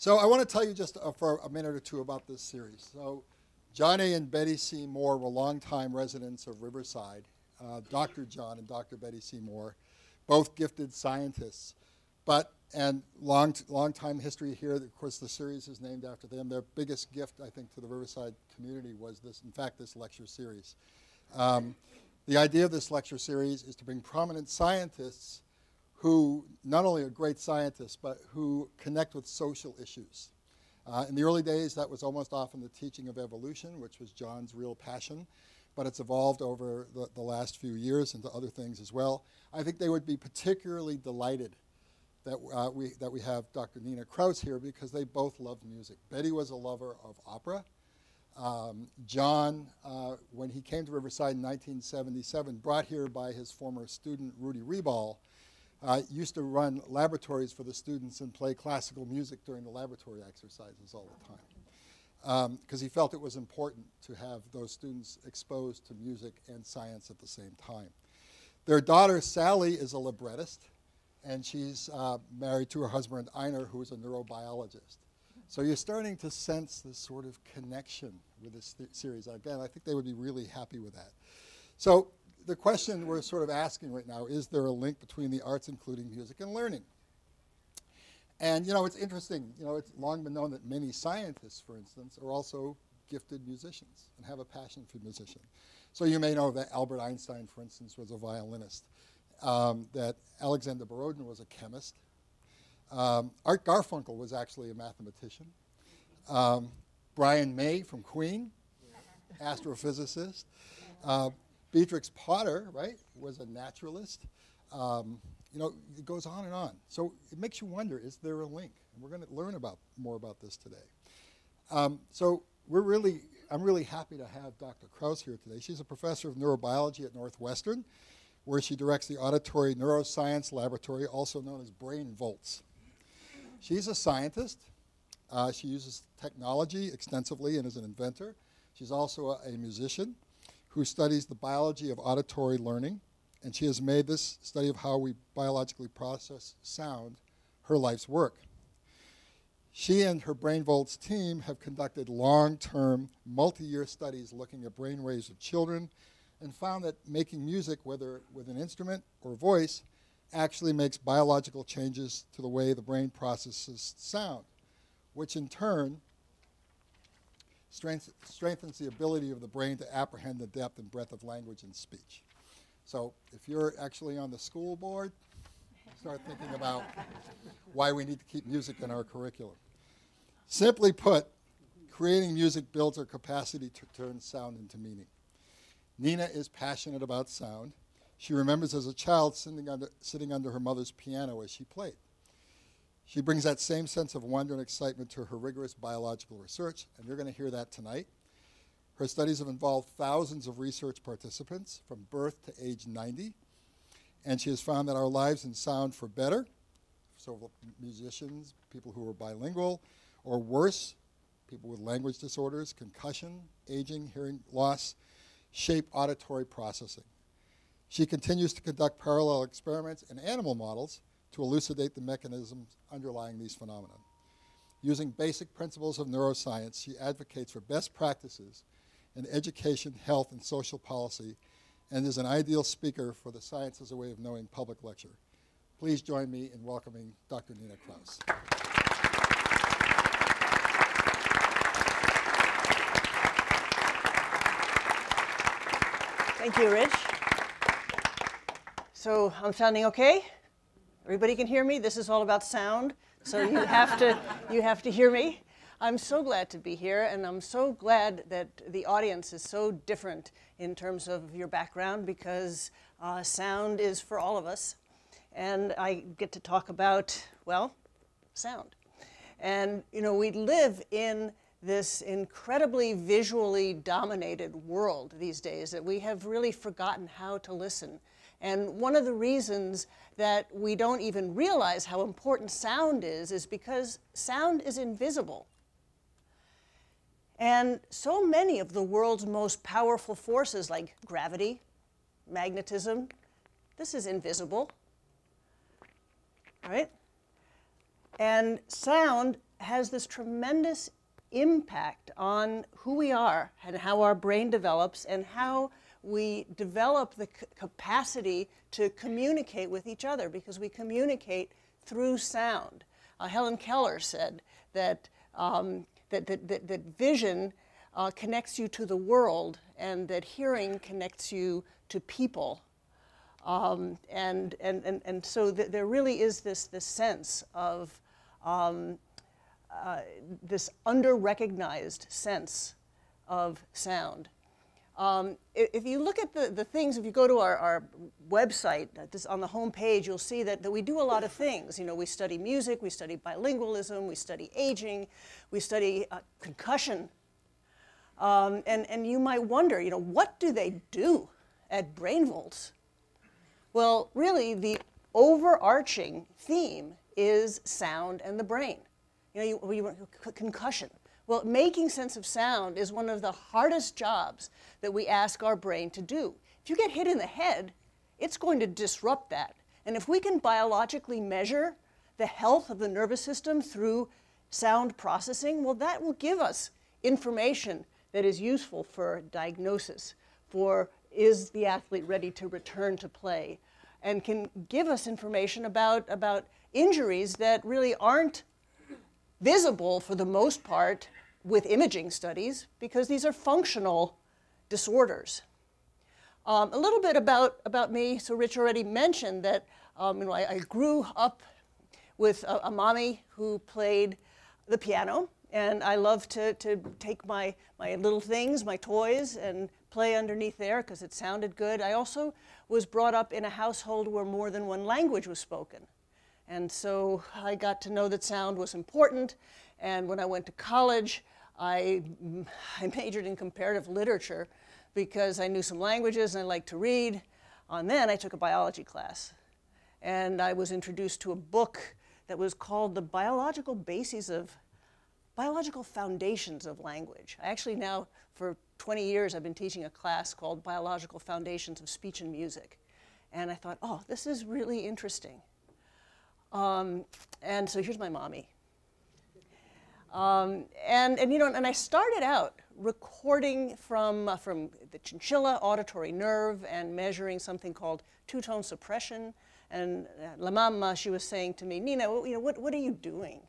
So I want to tell you just uh, for a minute or two about this series. So John A. and Betty C. Moore were longtime residents of Riverside. Uh, Dr. John and Dr. Betty C. Moore, both gifted scientists, but and long long time history here. Of course, the series is named after them. Their biggest gift, I think, to the Riverside community was this. In fact, this lecture series. Um, the idea of this lecture series is to bring prominent scientists who not only are great scientists, but who connect with social issues. Uh, in the early days, that was almost often the teaching of evolution, which was John's real passion, but it's evolved over the, the last few years into other things as well. I think they would be particularly delighted that, uh, we, that we have Dr. Nina Kraus here because they both loved music. Betty was a lover of opera. Um, John, uh, when he came to Riverside in 1977, brought here by his former student Rudy Reball, uh, used to run laboratories for the students and play classical music during the laboratory exercises all the time. Because um, he felt it was important to have those students exposed to music and science at the same time. Their daughter, Sally, is a librettist, and she's uh, married to her husband, Einar, who is a neurobiologist. So you're starting to sense this sort of connection with this series. Again, I think they would be really happy with that. So the question we're sort of asking right now is there a link between the arts, including music, and learning? And you know, it's interesting. You know, it's long been known that many scientists, for instance, are also gifted musicians and have a passion for musician. So you may know that Albert Einstein, for instance, was a violinist. Um, that Alexander Borodin was a chemist. Um, Art Garfunkel was actually a mathematician. Um, Brian May from Queen, astrophysicist. Uh, Beatrix Potter, right, was a naturalist. Um, you know, it goes on and on. So it makes you wonder, is there a link? And we're going to learn about more about this today. Um, so we're really, I'm really happy to have Dr. Kraus here today. She's a professor of neurobiology at Northwestern, where she directs the Auditory Neuroscience Laboratory, also known as BrainVolts. She's a scientist. Uh, she uses technology extensively and is an inventor. She's also a, a musician who studies the biology of auditory learning, and she has made this study of how we biologically process sound her life's work. She and her BrainVolts team have conducted long-term, multi-year studies looking at brain waves of children and found that making music, whether with an instrument or voice, actually makes biological changes to the way the brain processes sound, which in turn strength, strengthens the ability of the brain to apprehend the depth and breadth of language and speech. So if you're actually on the school board, start thinking about why we need to keep music in our curriculum. Simply put, creating music builds our capacity to turn sound into meaning. Nina is passionate about sound. She remembers as a child sitting under, sitting under her mother's piano as she played. She brings that same sense of wonder and excitement to her rigorous biological research, and you're going to hear that tonight. Her studies have involved thousands of research participants from birth to age 90, and she has found that our lives in sound for better, so musicians, people who are bilingual, or worse, people with language disorders, concussion, aging, hearing loss, shape auditory processing. She continues to conduct parallel experiments in animal models to elucidate the mechanisms underlying these phenomena. Using basic principles of neuroscience, she advocates for best practices in education, health, and social policy, and is an ideal speaker for the Science as a Way of Knowing public lecture. Please join me in welcoming Dr. Nina Kraus. Thank you, Rich. So I'm sounding okay? Everybody can hear me. This is all about sound, so you have to you have to hear me. I'm so glad to be here, and I'm so glad that the audience is so different in terms of your background because uh, sound is for all of us, and I get to talk about well, sound, and you know we live in this incredibly visually dominated world these days that we have really forgotten how to listen. And one of the reasons that we don't even realize how important sound is is because sound is invisible. And so many of the world's most powerful forces, like gravity, magnetism, this is invisible, right? And sound has this tremendous impact on who we are and how our brain develops and how we develop the capacity to communicate with each other because we communicate through sound. Uh, Helen Keller said that, um, that, that, that, that, vision uh, connects you to the world and that hearing connects you to people. Um, and, and, and, and so th- there really is this, this sense of um, uh, this under recognized sense of sound. Um, if you look at the, the things, if you go to our, our website, this, on the home page, you'll see that, that we do a lot of things. You know, we study music, we study bilingualism, we study aging, we study uh, concussion. Um, and, and you might wonder, you know, what do they do at BrainVolts? Well, really, the overarching theme is sound and the brain. You know, you, you, concussion. Well, making sense of sound is one of the hardest jobs that we ask our brain to do. If you get hit in the head, it's going to disrupt that. And if we can biologically measure the health of the nervous system through sound processing, well, that will give us information that is useful for diagnosis, for is the athlete ready to return to play, and can give us information about, about injuries that really aren't visible for the most part with imaging studies because these are functional disorders. Um, a little bit about, about me. So Rich already mentioned that um, you know, I, I, grew up with a, a, mommy who played the piano, and I love to, to take my, my little things, my toys, and play underneath there because it sounded good. I also was brought up in a household where more than one language was spoken. And so I got to know that sound was important. And when I went to college, I, I majored in comparative literature because I knew some languages and I liked to read. And then I took a biology class. And I was introduced to a book that was called The Biological Bases of Biological Foundations of Language. I actually now, for 20 years, I've been teaching a class called Biological Foundations of Speech and Music. And I thought, oh, this is really interesting. Um, and so here's my mommy. Um, and, and, you know, and I started out recording from, uh, from the chinchilla auditory nerve and measuring something called two-tone suppression. And uh, La Mama, she was saying to me, Nina, you know, what, what are you doing?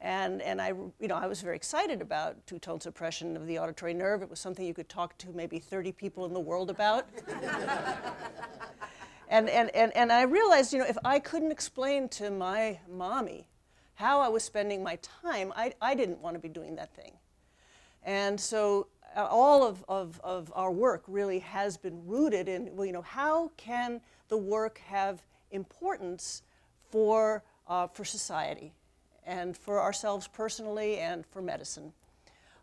And, and I, you know, I was very excited about two-tone suppression of the auditory nerve. It was something you could talk to maybe 30 people in the world about. And, and, and, and I realized, you know, if I couldn't explain to my mommy how I was spending my time, I, I didn't want to be doing that thing. And so uh, all of, of, of our work really has been rooted in, well, you know, how can the work have importance for, uh, for society and for ourselves personally and for medicine.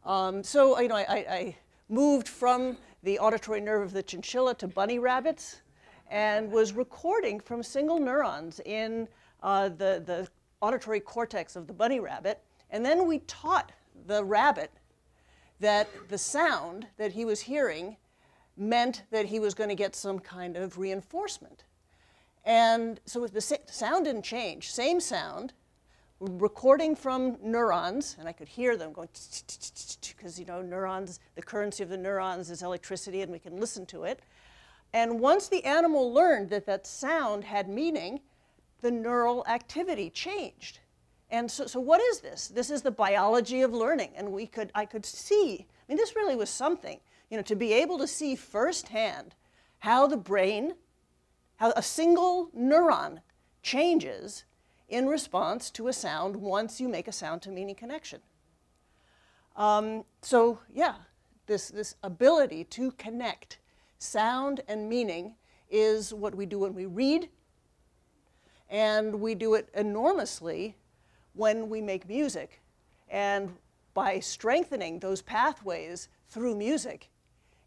Um, so, you know, I, I moved from the auditory nerve of the chinchilla to bunny rabbits and was recording from single neurons in uh, the, the auditory cortex of the bunny rabbit. And then we taught the rabbit that the sound that he was hearing meant that he was going to get some kind of reinforcement. And so with the sound didn't change, same sound, recording from neurons, and I could hear them going because you know neurons, the currency of the neurons is electricity, and we can listen to it. And once the animal learned that that sound had meaning, the neural activity changed. And so, so what is this? This is the biology of learning. And we could, I could see, I mean, this really was something, you know, to be able to see firsthand how the brain, how a single neuron changes in response to a sound once you make a sound to meaning connection. Um, so, yeah, this, this ability to connect Sound and meaning is what we do when we read, and we do it enormously when we make music. And by strengthening those pathways through music,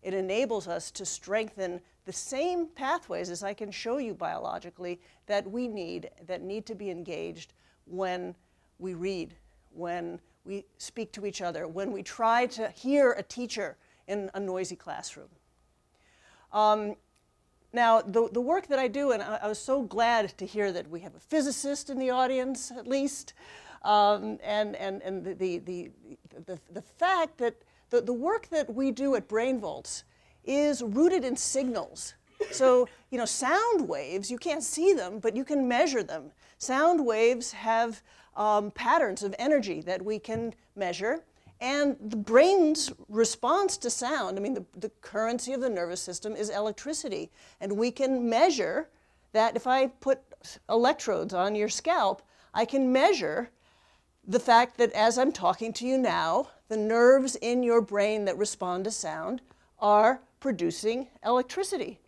it enables us to strengthen the same pathways as I can show you biologically that we need, that need to be engaged when we read, when we speak to each other, when we try to hear a teacher in a noisy classroom. Um, now, the, the work that I do, and I, I, was so glad to hear that we have a physicist in the audience, at least, Um, and and, and the, the, the, the, the fact that the, the work that we do at BrainVolts is rooted in signals. So, you know, sound waves, you can't see them, but you can measure them. Sound waves have um, patterns of energy that we can measure. And the brain's response to sound, I mean, the, the currency of the nervous system is electricity. And we can measure that if I put electrodes on your scalp, I can measure the fact that as I'm talking to you now, the nerves in your brain that respond to sound are producing electricity.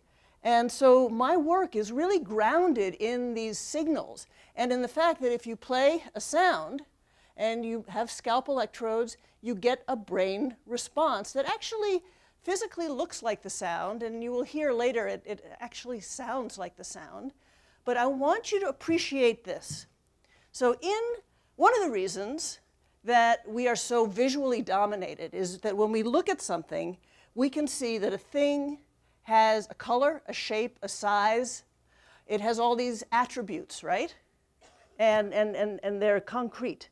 And so my work is really grounded in these signals and in the fact that if you play a sound and you have scalp electrodes, you get a brain response that actually physically looks like the sound, and you will hear later it, it actually sounds like the sound. But I want you to appreciate this. So, in one of the reasons that we are so visually dominated is that when we look at something, we can see that a thing has a color, a shape, a size. It has all these attributes, right? And, and, and, and they're concrete.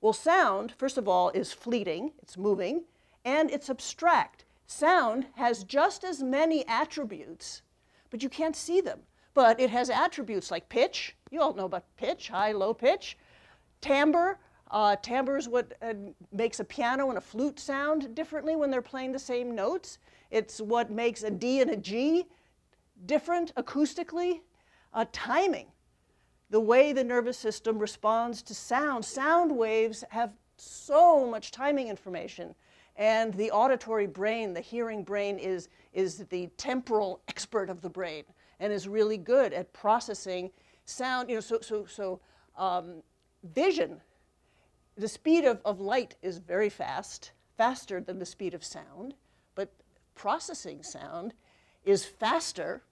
Well, sound, first of all, is fleeting, it's moving, and it's abstract. Sound has just as many attributes, but you can't see them. But it has attributes like pitch. You all know about pitch, high, low pitch. Timbre. Uh, timbre is what uh, makes a piano and a flute sound differently when they're playing the same notes. It's what makes a D and a G different acoustically. Uh, timing, the way the nervous system responds to sound. Sound waves have so much timing information. And the auditory brain, the hearing brain, is, is the temporal expert of the brain and is really good at processing sound. You know, so, so, so um, vision, the speed of, of light is very fast, faster than the speed of sound but processing sound is faster,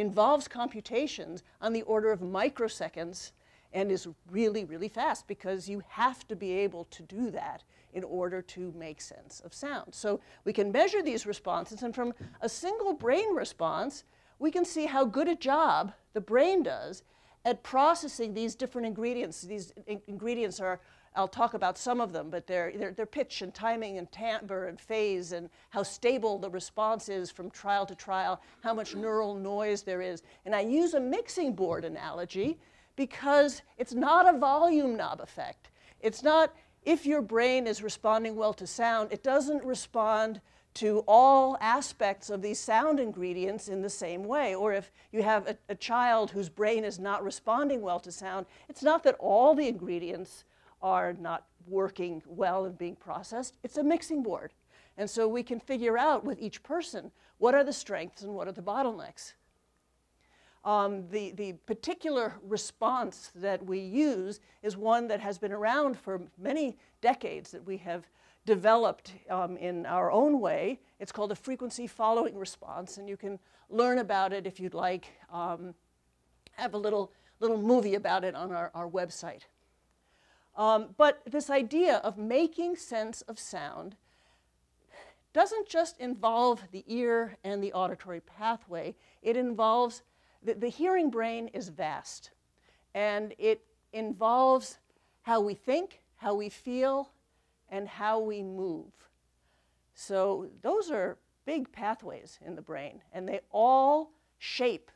involves computations on the order of microseconds, and is really, really fast because you have to be able to do that in order to make sense of sound. So we can measure these responses, and from a single brain response, we can see how good a job the brain does at processing these different ingredients. These in ingredients are I'll talk about some of them, but their, their, their pitch and timing and timbre and phase and how stable the response is from trial to trial, how much neural noise there is. And I use a mixing board analogy because it's not a volume knob effect. It's not if your brain is responding well to sound, it doesn't respond to all aspects of these sound ingredients in the same way. Or if you have a, a, child whose brain is not responding well to sound, it's not that all the ingredients are not working well and being processed. It's a mixing board. And so we can figure out with each person what are the strengths and what are the bottlenecks. Um, the, the particular response that we use is one that has been around for many decades that we have developed um, in our own way. It's called a frequency following response, and you can learn about it if you'd like. Um, have a little, little movie about it on our, our website. Um, but this idea of making sense of sound doesn't just involve the ear and the auditory pathway, it involves the, the hearing brain is vast. And it involves how we think, how we feel, and how we move. So those are big pathways in the brain, and they all shape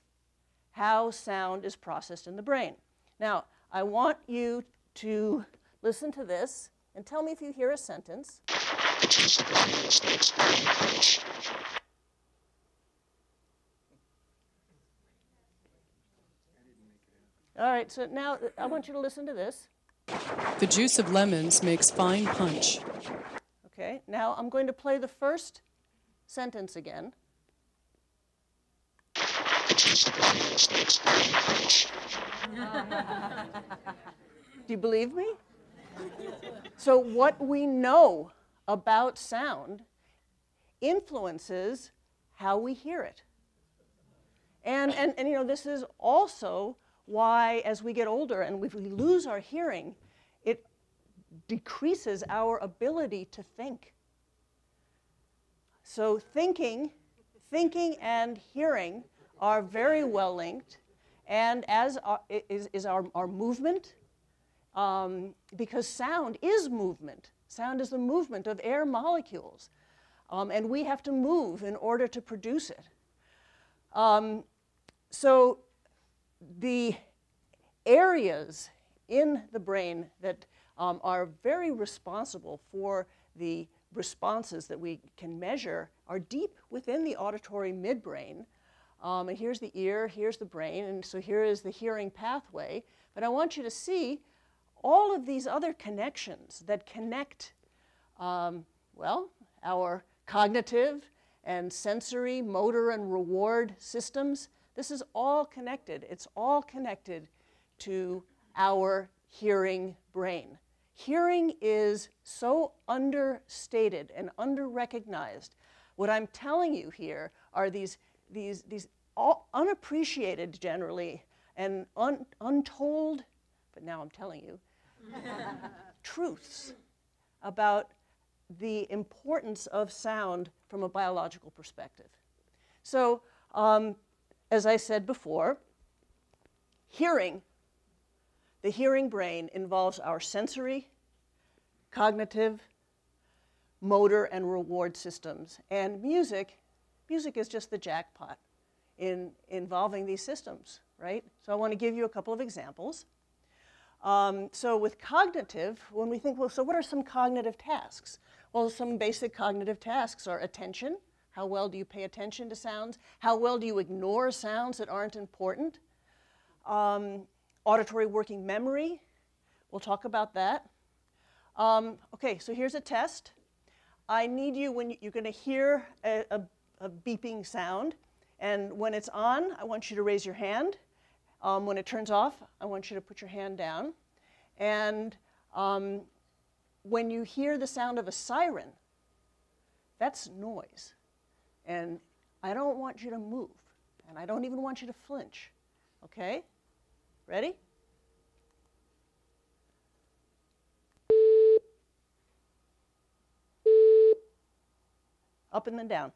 how sound is processed in the brain. Now, I want you to listen to this and tell me if you hear a sentence. All right, so now I want you to listen to this. The juice of lemons makes fine punch. Okay, now I'm going to play the first sentence again. Do you believe me? so, what we know about sound influences how we hear it. And, and, and you know, this is also why, as we get older and we lose our hearing, it decreases our ability to think. So, thinking, thinking and hearing are very well linked, and as our, is, is our, our movement um, because sound is movement. Sound is the movement of air molecules, um, and we have to move in order to produce it. Um, so the areas in the brain that um, are very responsible for the responses that we can measure are deep within the auditory midbrain. Um, and here's the ear, here's the brain, and so here is the hearing pathway. But I want you to see all of these other connections that connect, um, well, our cognitive and sensory, motor, and reward systems. This is all connected. It's all connected to our hearing brain. Hearing is so understated and underrecognized. What I'm telling you here are these, these, these unappreciated generally and un, untold, but now I'm telling you, truths about the importance of sound from a biological perspective. So, um, as I said before, hearing the hearing brain involves our sensory, cognitive, motor, and reward systems. And music, music is just the jackpot in involving these systems, right? So I want to give you a couple of examples. Um, so with cognitive, when we think, well, so what are some cognitive tasks? Well, some basic cognitive tasks are attention. How well do you pay attention to sounds? How well do you ignore sounds that aren't important? Um, auditory working memory. We'll talk about that. Um, okay, so here's a test. I need you when you're going to hear a, a, a, beeping sound, and when it's on, I want you to raise your hand. Um, when it turns off, I want you to put your hand down. And um, when you hear the sound of a siren, that's noise. And I don't want you to move, and I don't even want you to flinch. Okay? Ready? Up and then down.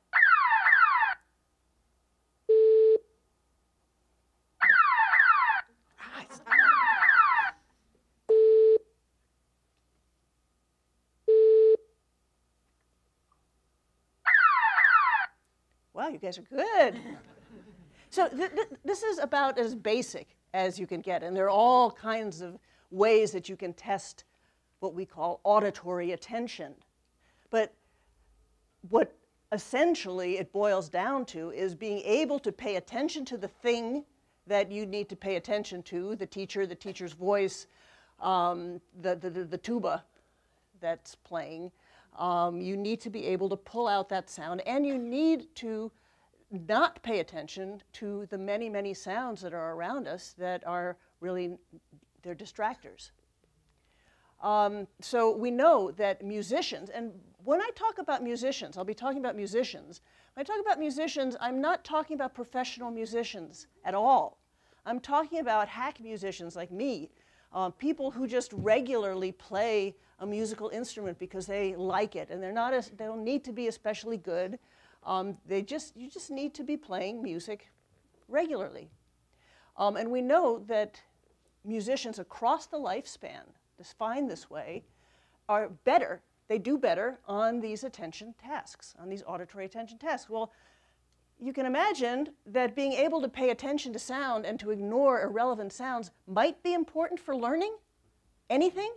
Wow, you guys are good. So th th this is about as basic as you can get, and there are all kinds of ways that you can test what we call auditory attention. But what essentially it boils down to is being able to pay attention to the thing that you need to pay attention to, the teacher, the teacher's voice, um, the, the, the, the, tuba that's playing. Um, you need to be able to pull out that sound, and you need to not pay attention to the many, many sounds that are around us that are really, they're distractors. Um, so we know that musicians, and when I talk about musicians, I'll be talking about musicians. When I talk about musicians, I'm not talking about professional musicians at all. I'm talking about hack musicians like me, um, people who just regularly play a musical instrument because they like it, and they're not as, they don't need to be especially good. Um, they just, you just need to be playing music regularly. Um, and we know that musicians across the lifespan, defined this way, are better, they do better on these attention tasks, on these auditory attention tasks. Well, you can imagine that being able to pay attention to sound and to ignore irrelevant sounds might be important for learning anything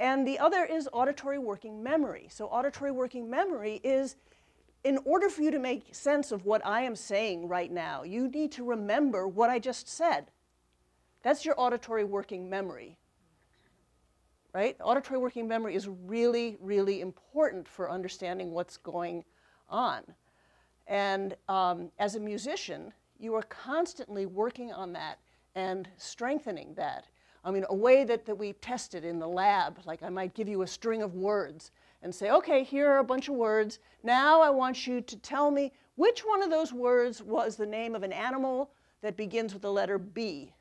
and the other is auditory working memory. So auditory working memory is, in order for you to make sense of what I am saying right now, you need to remember what I just said. That's your auditory working memory. Right? Auditory working memory is really, really important for understanding what's going on. And um, as a musician, you are constantly working on that and strengthening that. I mean, a way that, that we test it in the lab, like I might give you a string of words and say, okay, here are a bunch of words. Now I want you to tell me which one of those words was the name of an animal that begins with the letter B.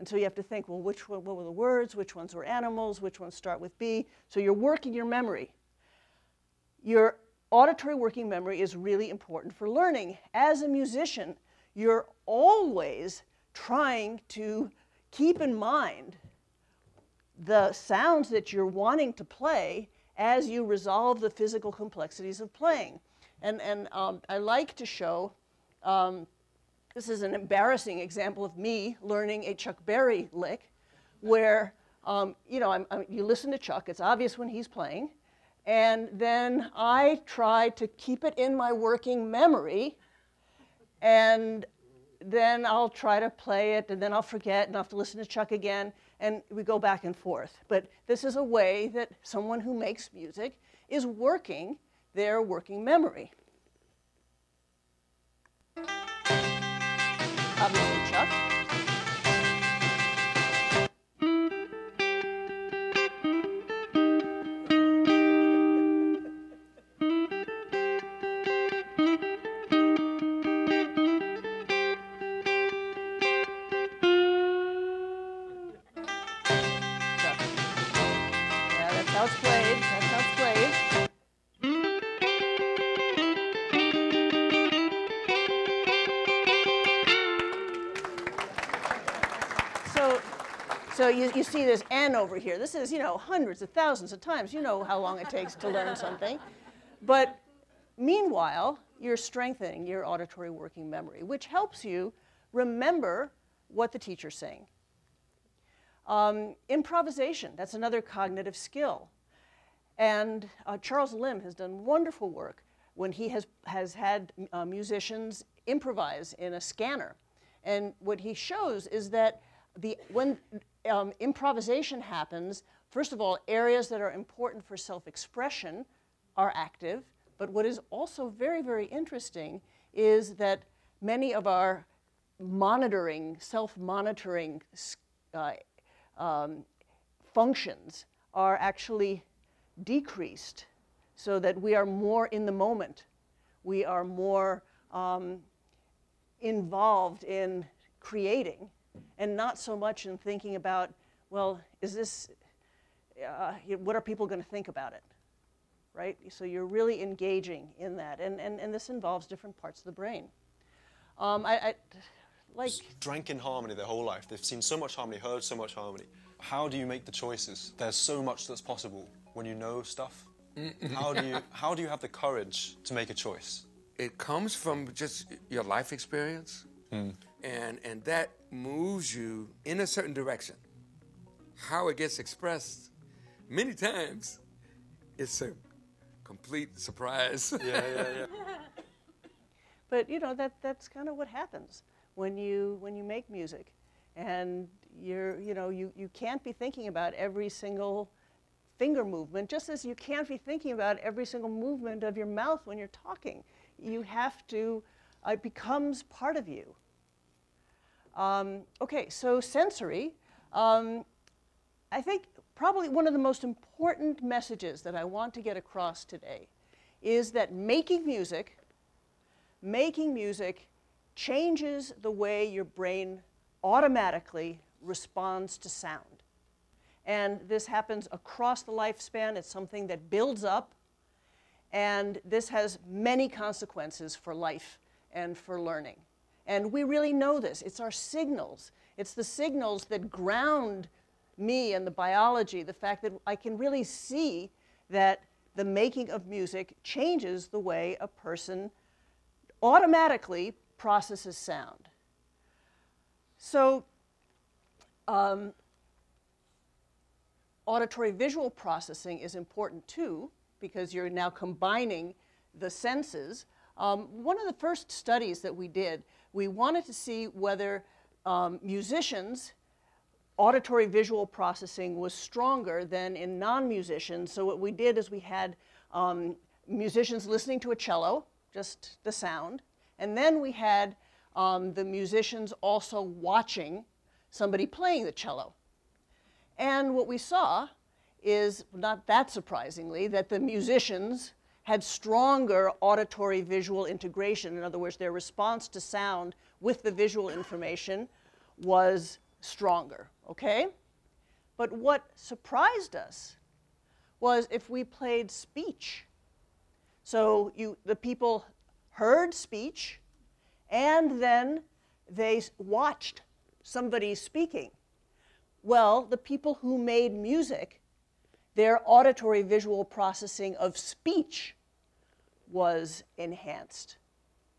And so you have to think, well, which one, what were the words? Which ones were animals? Which ones start with B? So you're working your memory. Your auditory working memory is really important for learning. As a musician, you're always trying to keep in mind the sounds that you're wanting to play as you resolve the physical complexities of playing. And, and um, I like to show, um, this is an embarrassing example of me learning a Chuck Berry lick, where, um, you know, I'm, I'm, you listen to Chuck, it's obvious when he's playing, and then I try to keep it in my working memory, and then I'll try to play it, and then I'll forget, and I'll have to listen to Chuck again, and we go back and forth. But this is a way that someone who makes music is working their working memory. You, you see this N over here. This is, you know, hundreds of thousands of times. You know how long it takes to learn something. But meanwhile, you're strengthening your auditory working memory, which helps you remember what the teacher's saying. Um, improvisation, that's another cognitive skill. And uh, Charles Limb has done wonderful work when he has, has had uh, musicians improvise in a scanner. And what he shows is that the, when um, improvisation happens, first of all, areas that are important for self expression are active. But what is also very, very interesting is that many of our monitoring, self monitoring uh, um, functions are actually decreased so that we are more in the moment. We are more um, involved in creating and not so much in thinking about, well, is this, uh, what are people going to think about it? Right? So you're really engaging in that. And, and, and this involves different parts of the brain. Um, I, I, like, drank in harmony their whole life. They've seen so much harmony, heard so much harmony. How do you make the choices? There's so much that's possible when you know stuff. how do you how do you have the courage to make a choice? it comes from just your life experience and and that moves you in a certain direction how it gets expressed many times it's a complete surprise Yeah, yeah, yeah. But you know that that's kind of what happens when you when you make music, and you're you know you you can't be thinking about every single finger movement, just as you can't be thinking about every single movement of your mouth when you're talking. You have to. Uh, it becomes part of you. Um, okay, so sensory. Um, I think probably one of the most important messages that I want to get across today is that making music making music changes the way your brain automatically responds to sound. And this happens across the lifespan. It's something that builds up. And this has many consequences for life and for learning. And we really know this. It's our signals. It's the signals that ground me and the biology, the fact that I can really see that the making of music changes the way a person automatically processes sound. So, um, auditory visual processing is important too because you're now combining the senses. Um, one of the first studies that we did, we wanted to see whether um, musicians auditory visual processing was stronger than in non-musicians. So what we did is we had um, musicians listening to a cello, just the sound, and then we had um, the musicians also watching somebody playing the cello. And what we saw is, not that surprisingly, that the musicians had stronger auditory visual integration. In other words, their response to sound with the visual information was stronger, okay? But what surprised us was if we played speech. So you, the people heard speech and then they watched somebody speaking. Well, the people who made music, their auditory visual processing of speech was enhanced.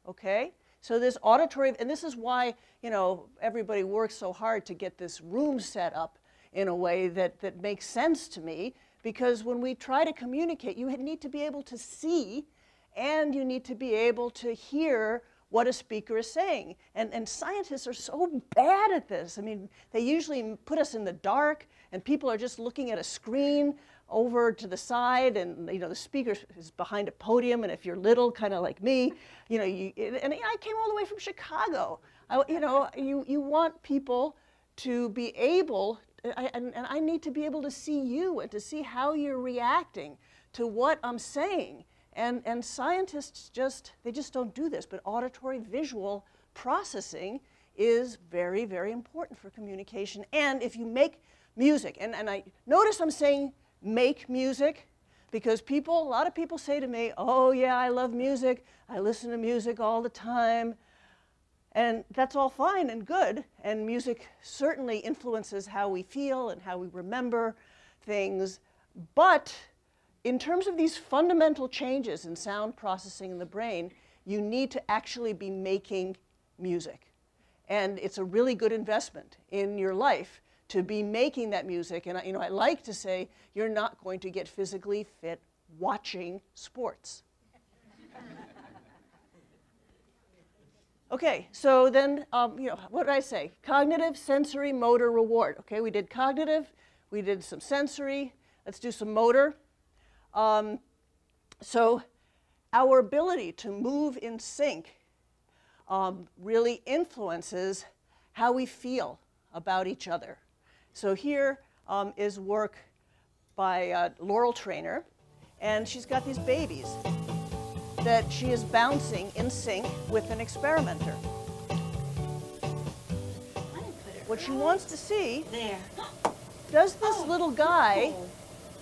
Okay? So this auditory, and this is why, you know, everybody works so hard to get this room set up in a way that, that makes sense to me, because when we try to communicate, you need to be able to see and you need to be able to hear what a speaker is saying. And, and scientists are so bad at this. I mean, they usually put us in the dark, and people are just looking at a screen over to the side, and you know the speaker is behind a podium. And if you're little, kind of like me, you know, you, and I came all the way from Chicago. I, you know, you you want people to be able, and, and I need to be able to see you and to see how you're reacting to what I'm saying. And, and scientists just, they just don't do this, but auditory visual processing is very, very important for communication. And if you make music, and, and I notice I'm saying make music, because people, a lot of people say to me, oh yeah, I love music, I listen to music all the time. And that's all fine and good, and music certainly influences how we feel and how we remember things, but in terms of these fundamental changes in sound processing in the brain, you need to actually be making music. And it's a really good investment in your life to be making that music. And I, you know, I like to say you're not going to get physically fit watching sports. okay, so then, um, you know, what did I say? Cognitive, sensory, motor, reward. Okay, we did cognitive, we did some sensory. Let's do some motor. Um, so our ability to move in sync um, really influences how we feel about each other. So here um, is work by uh, Laurel Trainor, and she's got these babies that she is bouncing in sync with an experimenter. What she wants to see, there. does this little guy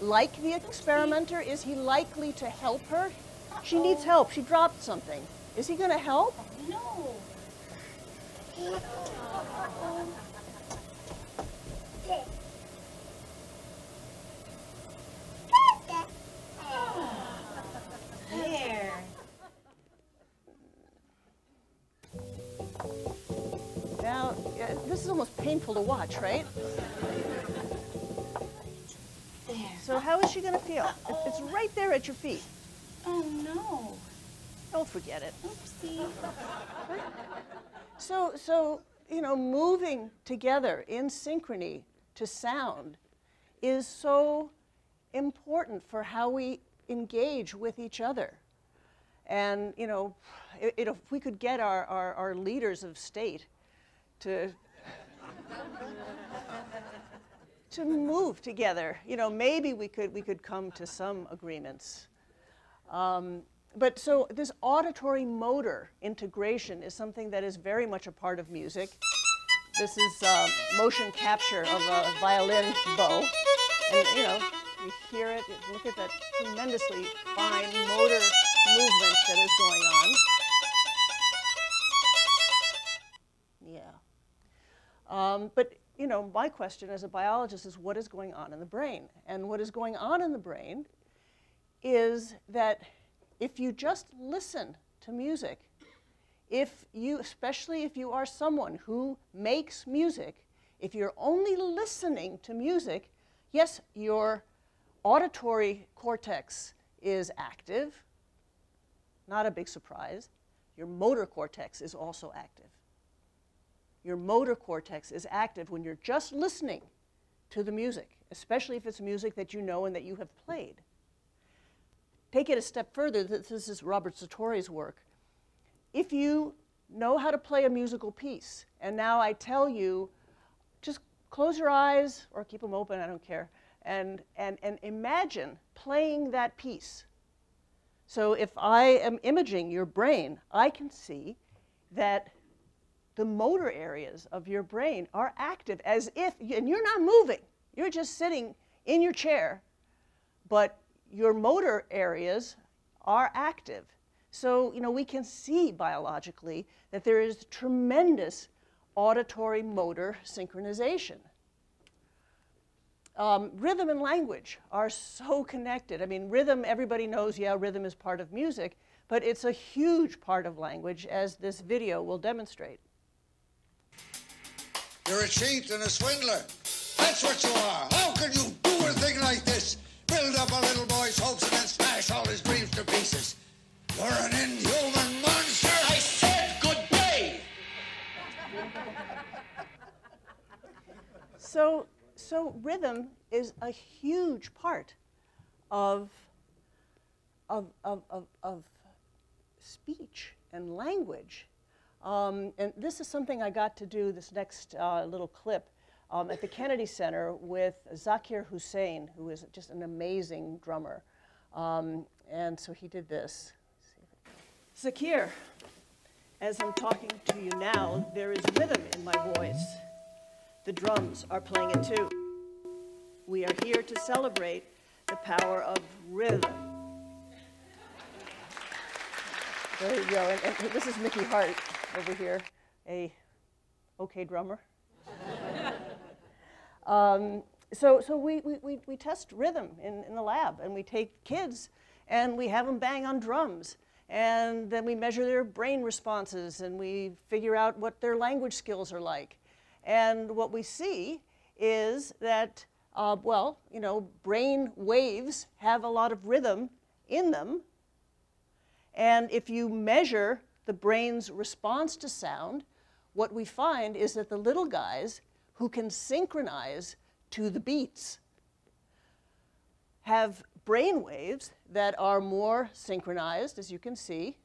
like the experimenter? Is he likely to help her? She needs oh. help. She dropped something. Is he going to help? No. There. Now, this is almost painful to watch, right? So how is she going to feel? It- It's right there at your feet. Oh no. Don't forget it. Oopsie. So, so you know, moving together in synchrony to sound is so important for how we engage with each other. And you know, it, it- if we could get our, our, our leaders of state to to move together, you know, maybe we could we could come to some agreements. Um, but so this auditory motor integration is something that is very much a part of music. This is uh, motion capture of a violin bow, and you know you hear it. Look at that tremendously fine motor movement that is going on. Yeah. Um, but you know, my question as a biologist is what is going on in the brain? And what is going on in the brain is that if you just listen to music, if you, especially if you are someone who makes music, if you're only listening to music, yes, your auditory cortex is active, not a big surprise. Your motor cortex is also active. Your motor cortex is active when you're just listening to the music, especially if it's music that you know and that you have played. Take it a step further, th- this is Robert Zatorre's work. If you know how to play a musical piece, and now I tell you, just close your eyes or keep them open, I don't care, and, and, and imagine playing that piece. So if I am imaging your brain, I can see that the motor areas of your brain are active as if, and you're not moving, you're just sitting in your chair, but your motor areas are active. So, you know, we can see biologically that there is tremendous auditory motor synchronization. um, rhythm and language are so connected. I mean, rhythm, everybody knows, yeah, rhythm is part of music, but it's a huge part of language, as this video will demonstrate. You're a cheat and a swindler. That's what you are. How can you do a thing like this? Build up a little boy's hopes and then smash all his dreams to pieces. You're an inhuman monster. I said good day. So, so rhythm is a huge part of, of, of, of, of speech and language. Um, and this is something I got to do this next uh, little clip um, at the Kennedy Center with Zakir Hussain, who is just an amazing drummer. Um, and so he did this. Zakir, as I'm talking to you now, there is rhythm in my voice. The drums are playing it too. We are here to celebrate the power of rhythm. There you go. And, and this is Mickey Hart over here, a okay drummer. um, so so we, we, we, we test rhythm in, in the lab, and we take kids and we have them bang on drums. And then we measure their brain responses and we figure out what their language skills are like. And what we see is that, uh, well, you know, brain waves have a lot of rhythm in them. And if you measure the brain's response to sound, what we find is that the little guys who can synchronize to the beats have brain waves that are more synchronized, as you can see.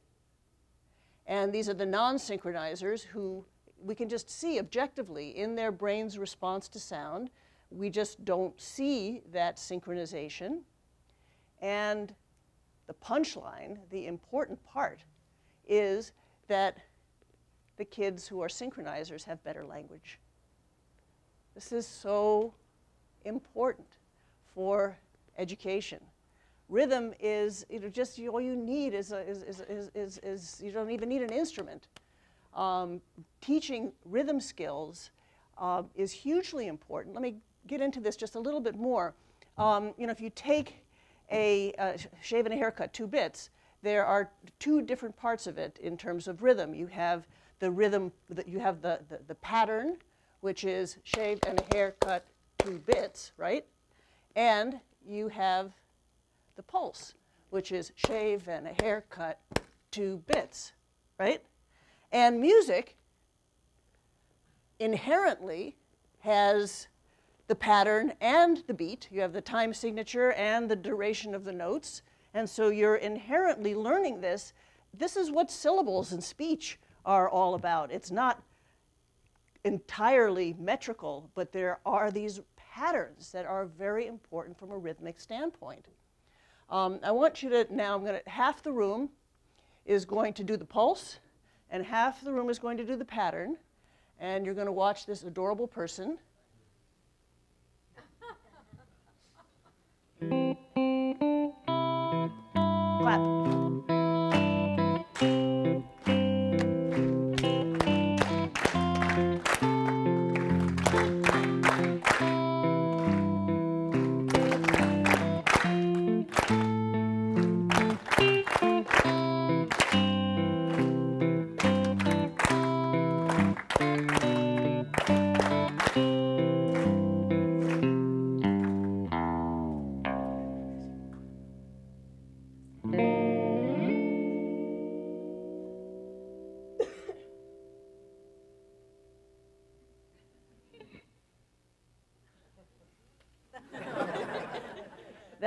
And these are the non synchronizers who we can just see objectively in their brain's response to sound. We just don't see that synchronization. And the punchline, the important part, is that the kids who are synchronizers have better language. This is so important for education. Rhythm is you know, just all you need is, a, is, is, is, is, you don't even need an instrument. Um, teaching rhythm skills uh, is hugely important. Let me get into this just a little bit more. Um, you know, if you take a, a shave and a haircut, two bits, there are two different parts of it in terms of rhythm. You have the rhythm, you have the, the, the pattern, which is shave and a haircut, two bits, right? And you have the pulse, which is shave and a haircut, two bits, right? And music inherently has the pattern and the beat. You have the time signature and the duration of the notes. And so you're inherently learning this. This is what syllables and speech are all about. It's not entirely metrical, but there are these patterns that are very important from a rhythmic standpoint. Um, I want you to now, I'm going to, half the room is going to do the pulse, and half the room is going to do the pattern, and you're going to watch this adorable person. Clap.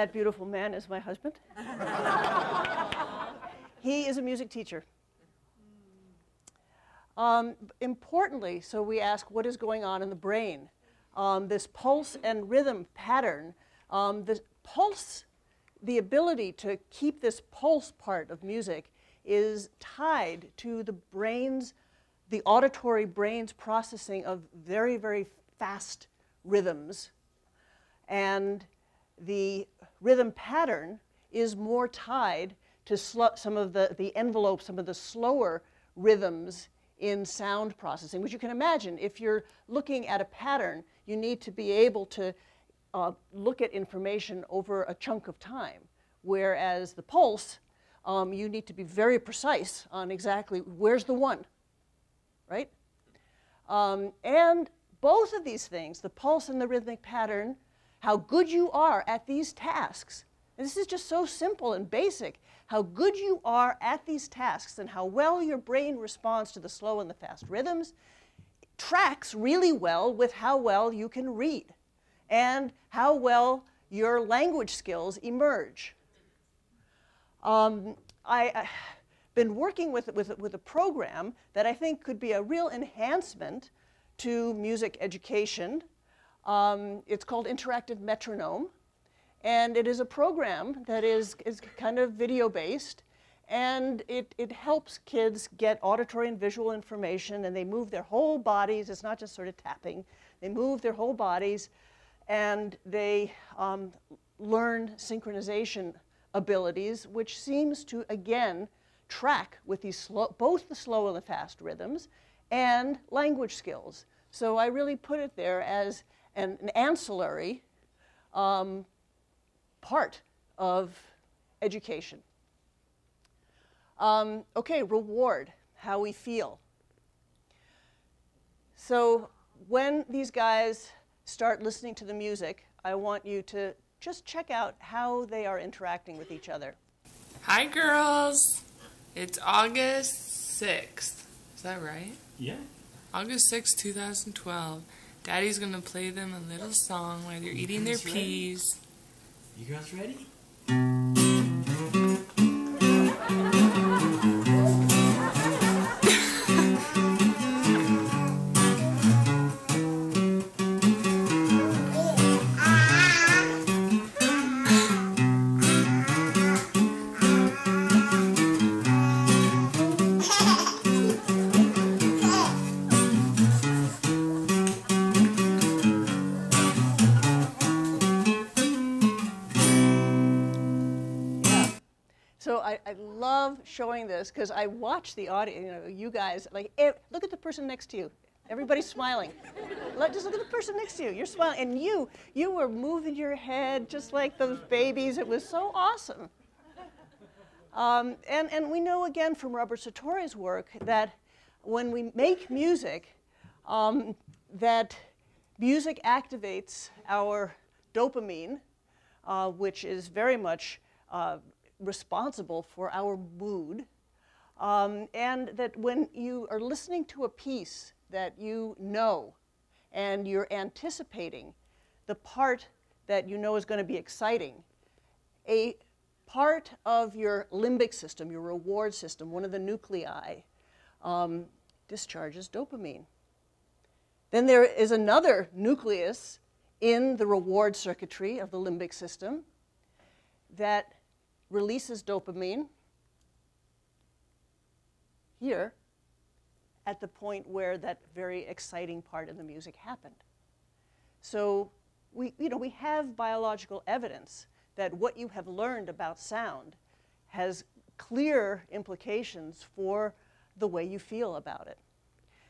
That beautiful man is my husband. he is a music teacher. Um, importantly, so we ask what is going on in the brain. Um, this pulse and rhythm pattern, um, the pulse, the ability to keep this pulse part of music is tied to the brain's, the auditory brain's processing of very, very fast rhythms. And the rhythm pattern is more tied to some of the, the envelope, some of the slower rhythms in sound processing, which you can imagine if you're looking at a pattern, you need to be able to uh, look at information over a chunk of time, whereas the pulse, um, you need to be very precise on exactly where's the one, right? Um, and both of these things, the pulse and the rhythmic pattern, how good you are at these tasks. And this is just so simple and basic. How good you are at these tasks and how well your brain responds to the slow and the fast rhythms tracks really well with how well you can read and how well your language skills emerge. Um, I, have been working with, with, with a program that I think could be a real enhancement to music education. Um, it's called Interactive Metronome. And it is a program that is, is kind of video based. And it, it helps kids get auditory and visual information, and they move their whole bodies. It's not just sort of tapping, they move their whole bodies and they um, learn synchronization abilities, which seems to, again, track with these slow, both the slow and the fast rhythms and language skills. So I really put it there as an, an ancillary um, part of education. Um, okay, reward, how we feel. So when these guys start listening to the music, I want you to just check out how they are interacting with each other. Hi, girls. It's August 6th. Is that right? Yeah. August 6th, 2012. Daddy's going to play them a little song while they're eating their ready? peas. You guys ready? Showing this because I watch the audience, you know, you guys, like, look at the person next to you. Everybody's smiling. Just look at the person next to you. You're smiling. And you, you were moving your head just like those babies. It was so awesome. Um, and, and we know again from Robert Zatorre's work that when we make music, um, that music activates our dopamine, uh, which is very much uh, responsible for our mood. Um, and that when you are listening to a piece that you know and you're anticipating the part that you know is going to be exciting, a part of your limbic system, your reward system, one of the nuclei, um, discharges dopamine. Then there is another nucleus in the reward circuitry of the limbic system that releases dopamine here at the point where that very exciting part in the music happened. So we, you know, we have biological evidence that what you have learned about sound has clear implications for the way you feel about it.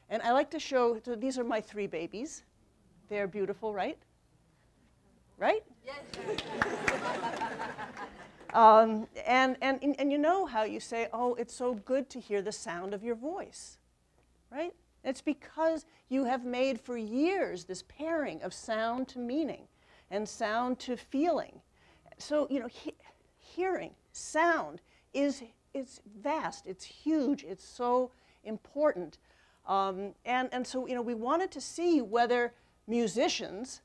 And I like to show, so these are my three babies. They're beautiful, right? Right? Um, and, and, and, you know how you say, oh, it's so good to hear the sound of your voice, right? It's because you have made for years this pairing of sound to meaning and sound to feeling. So, you know, he, hearing, sound is it's vast, it's huge, it's so important. Um, and, and so, you know, we wanted to see whether musicians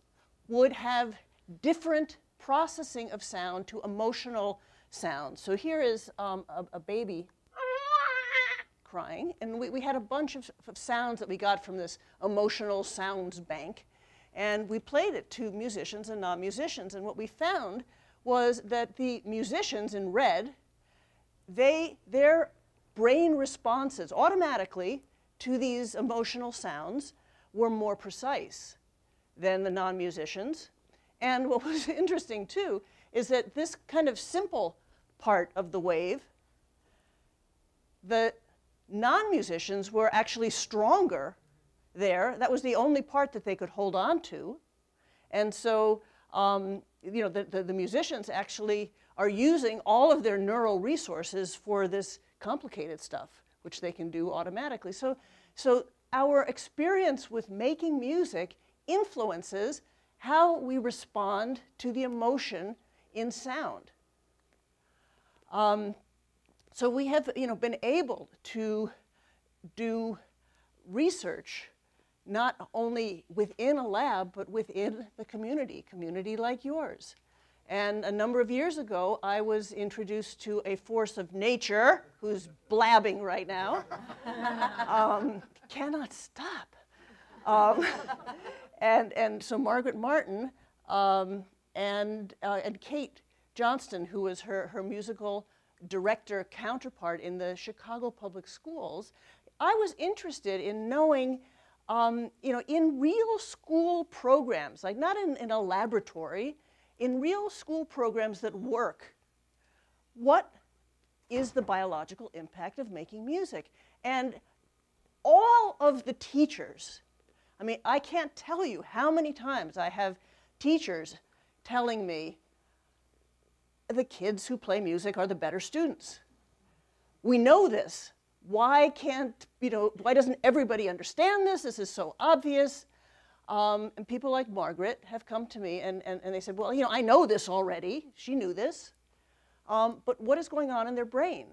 would have different processing of sound to emotional sound. So here is um, a, a baby crying, and we, we had a bunch of, of sounds that we got from this emotional sounds bank, and we played it to musicians and non-musicians, and what we found was that the musicians in red, they, their brain responses automatically to these emotional sounds were more precise than the non-musicians. And what was interesting too is that this kind of simple part of the wave, the non-musicians were actually stronger there. That was the only part that they could hold on to. And so um, you know, the, the, the musicians actually are using all of their neural resources for this complicated stuff, which they can do automatically. So, so our experience with making music influences how we respond to the emotion in sound. Um, so we have, you know, been able to do research not only within a lab, but within the community, community like yours. And a number of years ago, I was introduced to a force of nature who's blabbing right now. um, cannot stop. Um, and, and so Margaret Martin um, and, uh, and Kate Johnston, who was her, her musical director counterpart in the Chicago Public Schools, I was interested in knowing, um, you know, in real school programs, like not in, in a laboratory, in real school programs that work, what is the biological impact of making music? And all of the teachers, I mean, I can't tell you how many times I have teachers telling me the kids who play music are the better students. We know this. Why can't, you know, why doesn't everybody understand this? This is so obvious. Um, and people like Margaret have come to me and, and, and they said, well, you know, I know this already. She knew this. Um, but what is going on in their brain?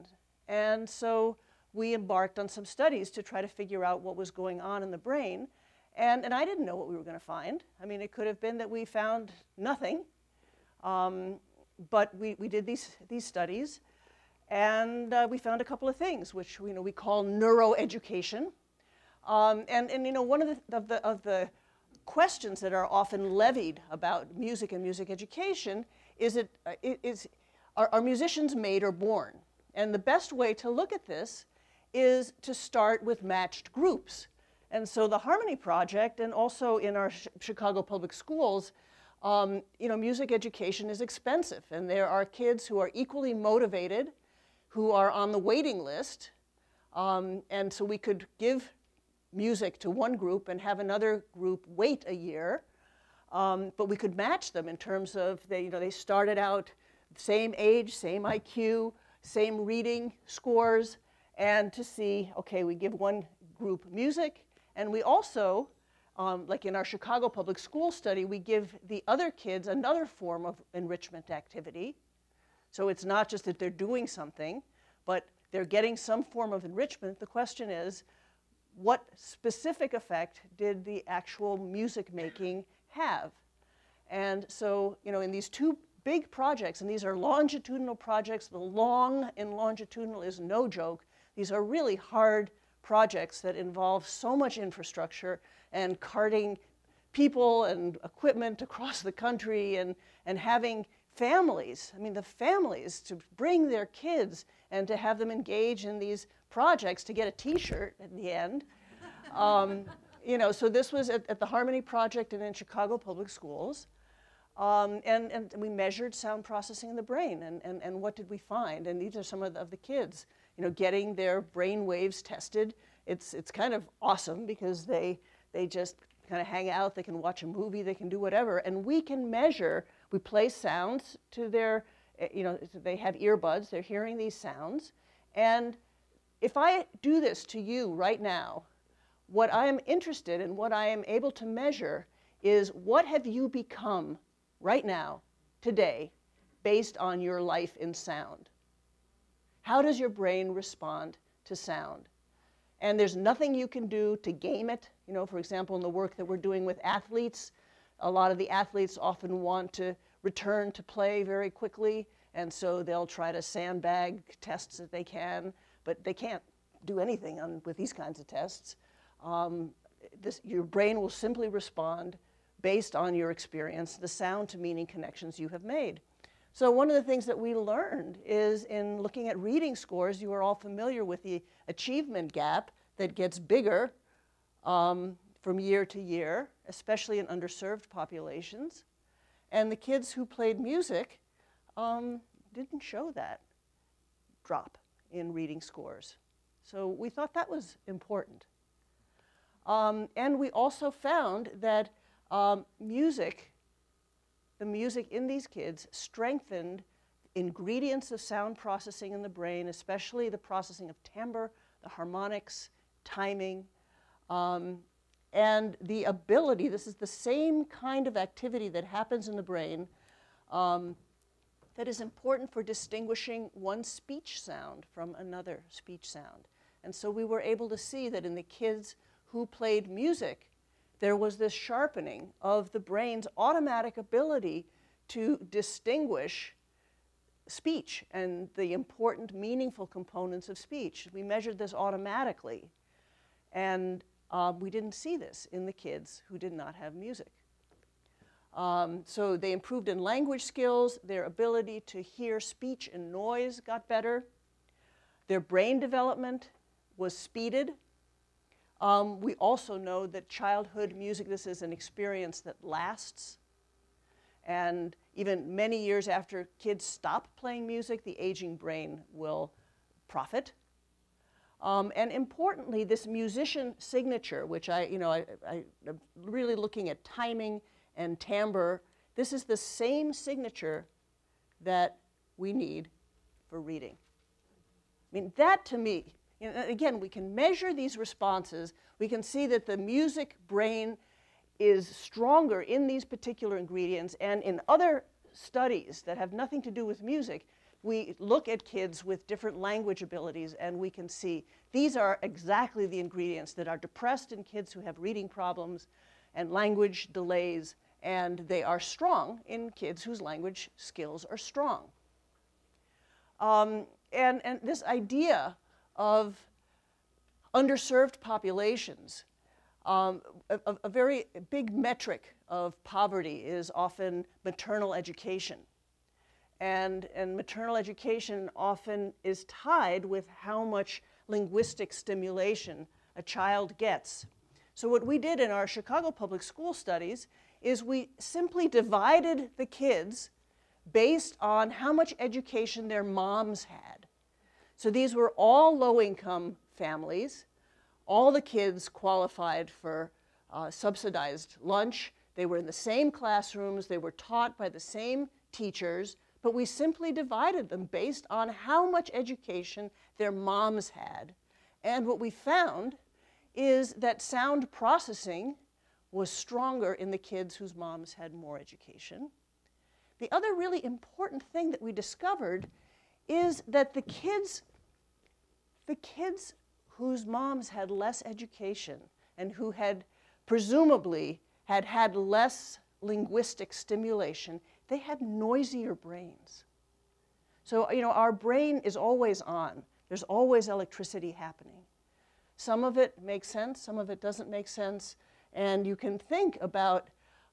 And so we embarked on some studies to try to figure out what was going on in the brain. And, and I didn't know what we were going to find. I mean, it could have been that we found nothing. Um, but we, we did these, these studies, and uh, we found a couple of things, which you know, we call neuroeducation. Um, and, and you know, one of the, of, the, of the questions that are often levied about music and music education is, it, uh, is are, are musicians made or born? And the best way to look at this is to start with matched groups. And so the Harmony Project, and also in our Sh Chicago Public Schools, um, you know, music education is expensive, and there are kids who are equally motivated, who are on the waiting list, um, and so we could give music to one group and have another group wait a year, um, but we could match them in terms of they, you know, they started out same age, same IQ, same reading scores, and to see, okay, we give one group music, and we also um, like in our Chicago Public School study, we give the other kids another form of enrichment activity. So it's not just that they're doing something, but they're getting some form of enrichment. The question is, what specific effect did the actual music making have? And so, you know, in these two big projects, and these are longitudinal projects, the long and longitudinal is no joke. These are really hard projects that involve so much infrastructure and carting people and equipment across the country and, and having families, I mean, the families to bring their kids and to have them engage in these projects to get a t shirt at the end. Um, you know, so this was at, at, the Harmony Project and in Chicago Public Schools. Um, and, and we measured sound processing in the brain, and, and, and what did we find? And these are some of the, of the kids, you know, getting their brain waves tested. It's, it's kind of awesome because they, they just kind of hang out, they can watch a movie, they can do whatever. And we can measure, we play sounds to their, eh, you know, they have earbuds, they're hearing these sounds. And if I do this to you right now, what I am interested in, what I am able to measure is what have you become right now, today, based on your life in sound? How does your brain respond to sound? And there's nothing you can do to game it. You know, for example, in the work that we're doing with athletes, a lot of the athletes often want to return to play very quickly, and so they'll try to sandbag tests that they can, but they can't do anything on, with these kinds of tests. Um, this, your brain will simply respond based on your experience, the sound to meaning connections you have made. So one of the things that we learned is in looking at reading scores, you are all familiar with the achievement gap that gets bigger um, from year to year, especially in underserved populations. And the kids who played music um, didn't show that drop in reading scores. So we thought that was important. Um, and we also found that um, music the music in these kids strengthened ingredients of sound processing in the brain, especially the processing of timbre, the harmonics, timing, um, and the ability, this is the same kind of activity that happens in the brain um, that is important for distinguishing one speech sound from another speech sound. And so we were able to see that in the kids who played music, there was this sharpening of the brain's automatic ability to distinguish speech and the important, meaningful components of speech. We measured this automatically. And uh, we didn't see this in the kids who did not have music. Um, so they improved in language skills, their ability to hear speech and noise got better, their brain development was speeded. Um, we also know that childhood music, this is an experience that lasts. And even many years after kids stop playing music, the aging brain will profit. Um, and importantly, this musician signature, which I, you know, I, I, am really looking at timing and timbre. This is the same signature that we need for reading. I mean, that to me, again, we can measure these responses. We can see that the music brain is stronger in these particular ingredients. And in other studies that have nothing to do with music, we look at kids with different language abilities and we can see these are exactly the ingredients that are depressed in kids who have reading problems and language delays, and they are strong in kids whose language skills are strong. Um, and, and this idea of underserved populations, um, a, a very big metric of poverty is often maternal education. And, and maternal education often is tied with how much linguistic stimulation a child gets. So, what we did in our Chicago Public School studies is we simply divided the kids based on how much education their moms had. So, these were all low income families. All the kids qualified for uh, subsidized lunch. They were in the same classrooms, they were taught by the same teachers, but we simply divided them based on how much education their moms had. And what we found is that sound processing was stronger in the kids whose moms had more education. The other really important thing that we discovered is that the kids, the kids whose moms had less education and who had presumably had had less linguistic stimulation they had noisier brains. So, you know, our brain is always on. There's always electricity happening. Some of it makes sense, some of it doesn't make sense. And you can think about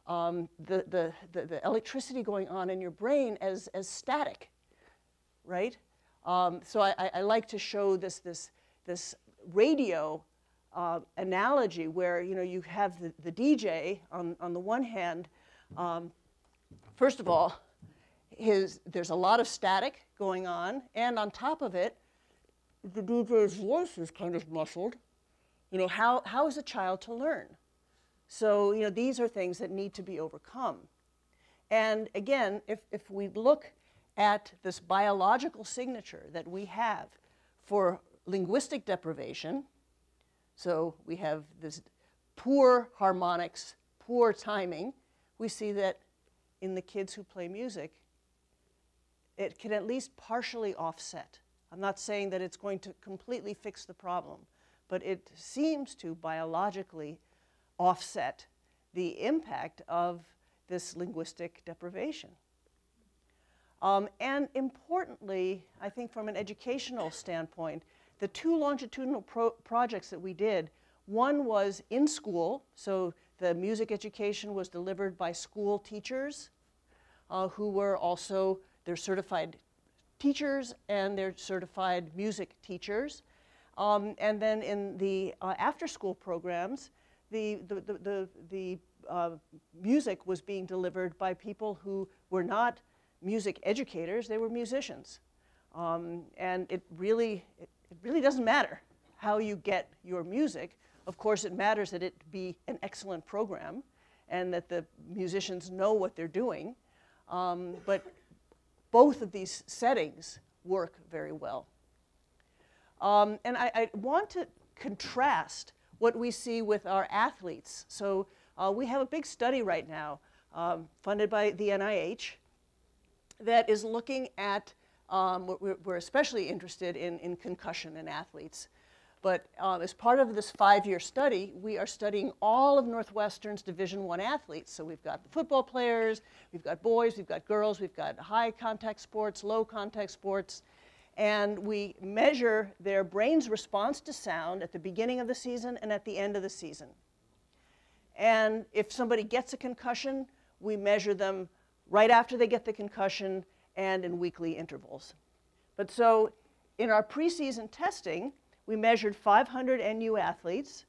um, the, the, the, the, electricity going on in your brain as, as static, right? Um, so I, I, like to show this, this, this radio uh, analogy where, you know, you have the, the DJ on, on the one hand um, First of all, his, there's a lot of static going on, and on top of it, the DJ's voice is kind of muffled. You know, how, how is a child to learn? So, you know, these are things that need to be overcome. And again, if, if we look at this biological signature that we have for linguistic deprivation, so we have this poor harmonics, poor timing, we see that in the kids who play music, it can at least partially offset. I'm not saying that it's going to completely fix the problem, but it seems to biologically offset the impact of this linguistic deprivation. Um, and importantly, I think from an educational standpoint, the two longitudinal pro projects that we did, one was in school, so the music education was delivered by school teachers uh, who were also their certified teachers and their certified music teachers. Um, and then in the uh, after-school programs, the, the, the, the, the uh, music was being delivered by people who were not music educators, they were musicians. Um, and it really, it, it really doesn't matter how you get your music. Of course, it matters that it be an excellent program and that the musicians know what they're doing. Um, but both of these settings work very well. Um, and I, I, want to contrast what we see with our athletes. So uh, we have a big study right now um, funded by the NIH that is looking at, um, we're, we're, especially interested in, in concussion in athletes. But um, as part of this five-year study, we are studying all of Northwestern's Division One athletes. So we've got football players, we've got boys, we've got girls, we've got high contact sports, low contact sports, and we measure their brain's response to sound at the beginning of the season and at the end of the season. And if somebody gets a concussion, we measure them right after they get the concussion and in weekly intervals. But so in our preseason testing, we measured 500 NU athletes,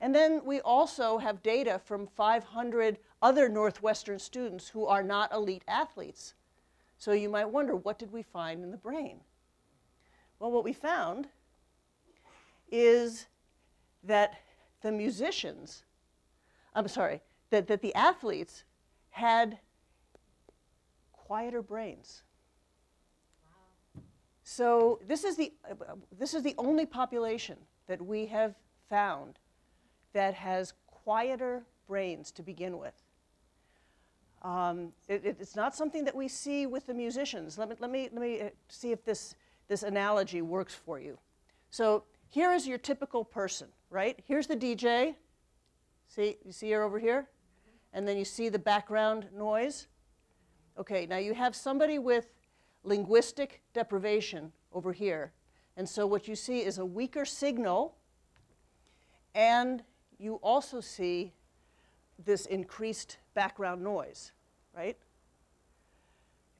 and then we also have data from 500 other Northwestern students who are not elite athletes. So you might wonder, what did we find in the brain? Well, what we found is that the musicians, I'm sorry, that, that the athletes had quieter brains. So this is the uh, this is the only population that we have found that has quieter brains to begin with. Um, it, it's not something that we see with the musicians. Let me let me let me uh, see if this this analogy works for you. So here is your typical person, right? Here's the DJ. See you see her over here, and then you see the background noise. Okay, now you have somebody with linguistic deprivation over here. And so what you see is a weaker signal, and you also see this increased background noise, right?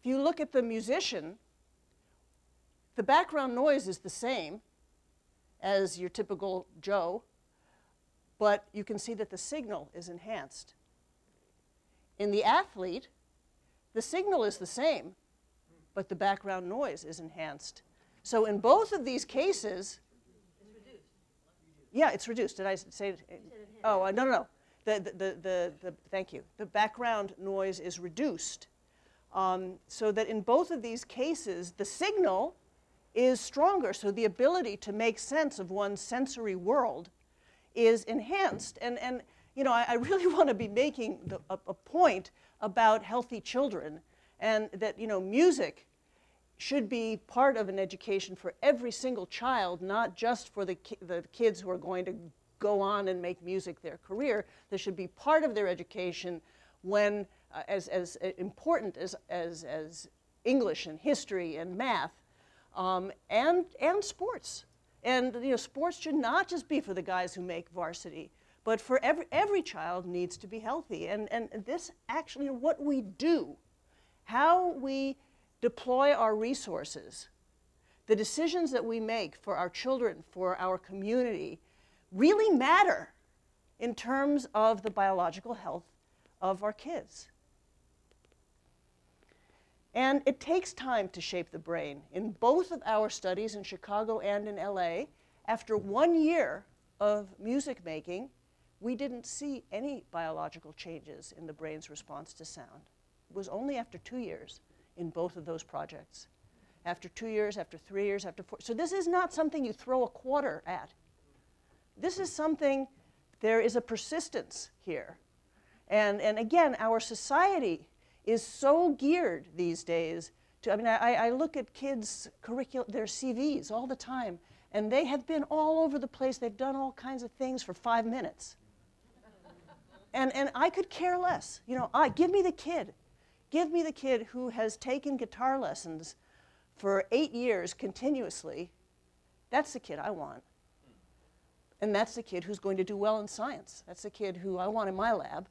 If you look at the musician, the background noise is the same as your typical Joe, but you can see that the signal is enhanced. In the athlete, the signal is the same, but the background noise is enhanced. So in both of these cases, yeah, it's reduced. Did I say it? Oh, uh, no, no, no. The, the, the, the, the, thank you. The background noise is reduced um, so that in both of these cases, the signal is stronger. So the ability to make sense of one's sensory world is enhanced. And, and you know, I, I really want to be making the, a, a point about healthy children and that you know music should be part of an education for every single child, not just for the, ki the kids who are going to go on and make music their career. This should be part of their education when, uh, as, as important as, as, as English and history and math, um, and, and sports. And you know, sports should not just be for the guys who make varsity, but for every, every child needs to be healthy. And, and this actually, what we do how we deploy our resources, the decisions that we make for our children, for our community, really matter in terms of the biological health of our kids. And it takes time to shape the brain. In both of our studies in Chicago and in LA, after one year of music making, we didn't see any biological changes in the brain's response to sound It was only after two years in both of those projects. After two years, after three years, after four. So this is not something you throw a quarter at. This is something, there is a persistence here. And, and again, our society is so geared these days to, I mean, I, I look at kids' curriculum, their CVs all the time, and they have been all over the place. They've done all kinds of things for five minutes. And, and I could care less. You know, I, give me the kid. Give me the kid who has taken guitar lessons for eight years continuously. That's the kid I want. And that's the kid who's going to do well in science. That's the kid who I want in my lab.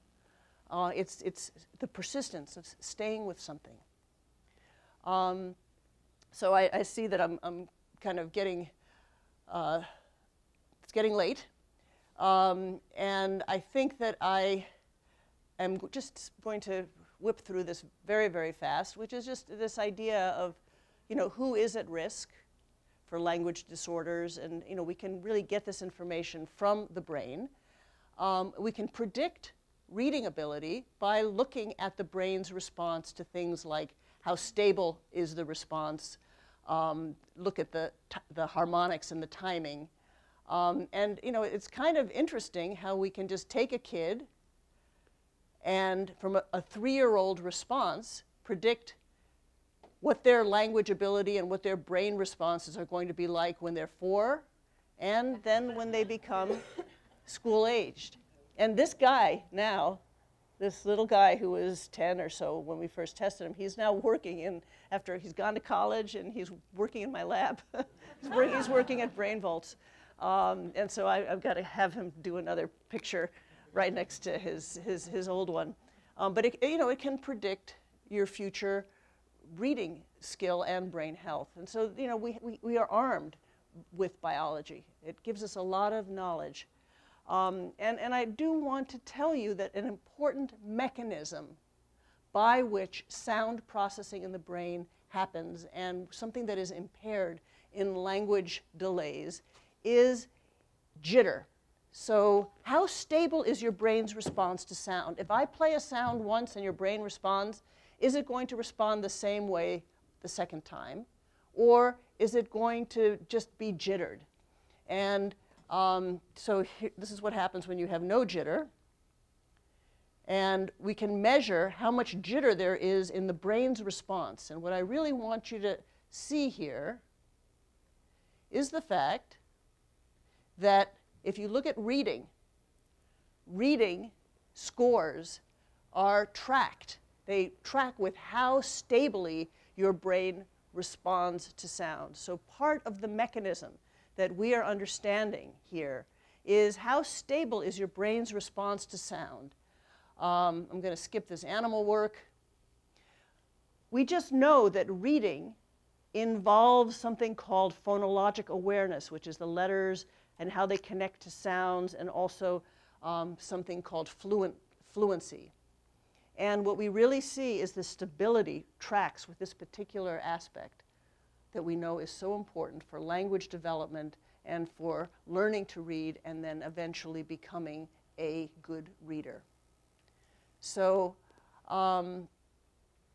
Uh, it's, it's the persistence of staying with something. Um, so I, I, see that I'm, I'm kind of getting, uh, it's getting late. Um, and I think that I am just going to whip through this very, very fast, which is just this idea of, you know, who is at risk for language disorders, and you know, we can really get this information from the brain. Um, we can predict reading ability by looking at the brain's response to things like how stable is the response, um, look at the, the harmonics and the timing. Um, and, you know, it's kind of interesting how we can just take a kid and from a, a three-year-old response, predict what their language ability and what their brain responses are going to be like when they're four and then when they become school aged. And this guy now, this little guy who was 10 or so when we first tested him, he's now working in, after he's gone to college and he's working in my lab. he's, working, he's, working at BrainVolts. Um, and so I, have got to have him do another picture right next to his, his, his old one. Um, but it, you know, it can predict your future reading skill and brain health. And so, you know, we, we, we are armed with biology. It gives us a lot of knowledge. Um, and, and I do want to tell you that an important mechanism by which sound processing in the brain happens and something that is impaired in language delays is jitter. So how stable is your brain's response to sound? If I play a sound once and your brain responds, is it going to respond the same way the second time? Or is it going to just be jittered? And um, so here, this is what happens when you have no jitter. And we can measure how much jitter there is in the brain's response. And what I really want you to see here is the fact that if you look at reading, reading scores are tracked. They track with how stably your brain responds to sound. So part of the mechanism that we are understanding here is how stable is your brain's response to sound. Um, I'm going to skip this animal work. We just know that reading involves something called phonologic awareness, which is the letters and how they connect to sounds, and also um, something called fluent, fluency. And what we really see is the stability tracks with this particular aspect that we know is so important for language development and for learning to read and then eventually becoming a good reader. So, um,